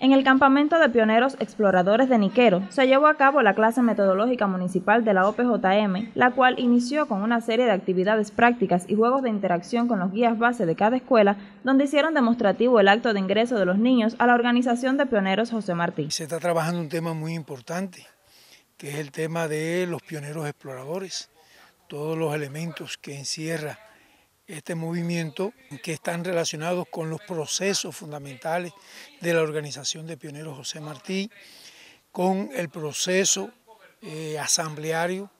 En el campamento de pioneros exploradores de Niquero se llevó a cabo la clase metodológica municipal de la OPJM, la cual inició con una serie de actividades prácticas y juegos de interacción con los guías base de cada escuela, donde hicieron demostrativo el acto de ingreso de los niños a la organización de pioneros José Martí. Se está trabajando un tema muy importante, que es el tema de los pioneros exploradores, todos los elementos que encierra este movimiento que están relacionados con los procesos fundamentales de la organización de Pioneros José Martí, con el proceso eh, asambleario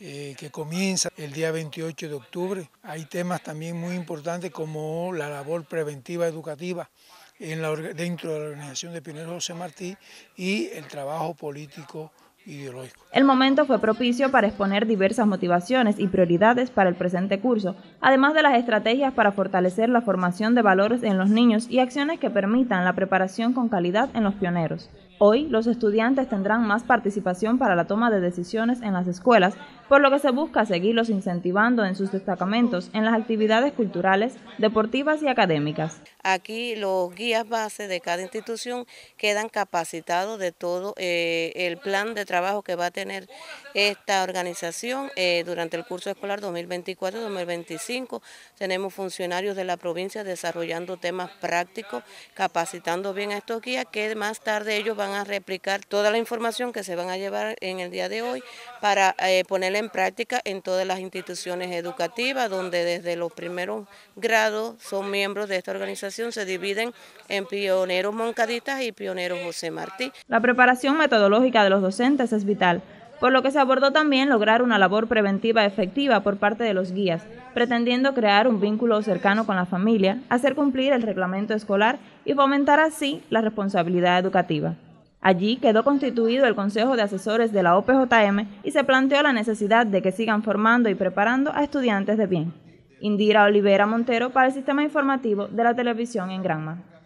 eh, que comienza el día 28 de octubre. Hay temas también muy importantes como la labor preventiva educativa dentro de la organización de Pioneros José Martí y el trabajo político el momento fue propicio para exponer diversas motivaciones y prioridades para el presente curso, además de las estrategias para fortalecer la formación de valores en los niños y acciones que permitan la preparación con calidad en los pioneros. Hoy, los estudiantes tendrán más participación para la toma de decisiones en las escuelas, por lo que se busca seguirlos incentivando en sus destacamentos en las actividades culturales, deportivas y académicas. Aquí los guías base de cada institución quedan capacitados de todo eh, el plan de trabajo que va a tener esta organización eh, durante el curso escolar 2024-2025. Tenemos funcionarios de la provincia desarrollando temas prácticos, capacitando bien a estos guías que más tarde ellos van a replicar toda la información que se van a llevar en el día de hoy para eh, ponerla en práctica en todas las instituciones educativas, donde desde los primeros grados son miembros de esta organización, se dividen en pioneros moncaditas y pioneros José Martí. La preparación metodológica de los docentes es vital, por lo que se abordó también lograr una labor preventiva efectiva por parte de los guías, pretendiendo crear un vínculo cercano con la familia, hacer cumplir el reglamento escolar y fomentar así la responsabilidad educativa. Allí quedó constituido el Consejo de Asesores de la OPJM y se planteó la necesidad de que sigan formando y preparando a estudiantes de bien. Indira Olivera Montero para el Sistema Informativo de la Televisión en Granma.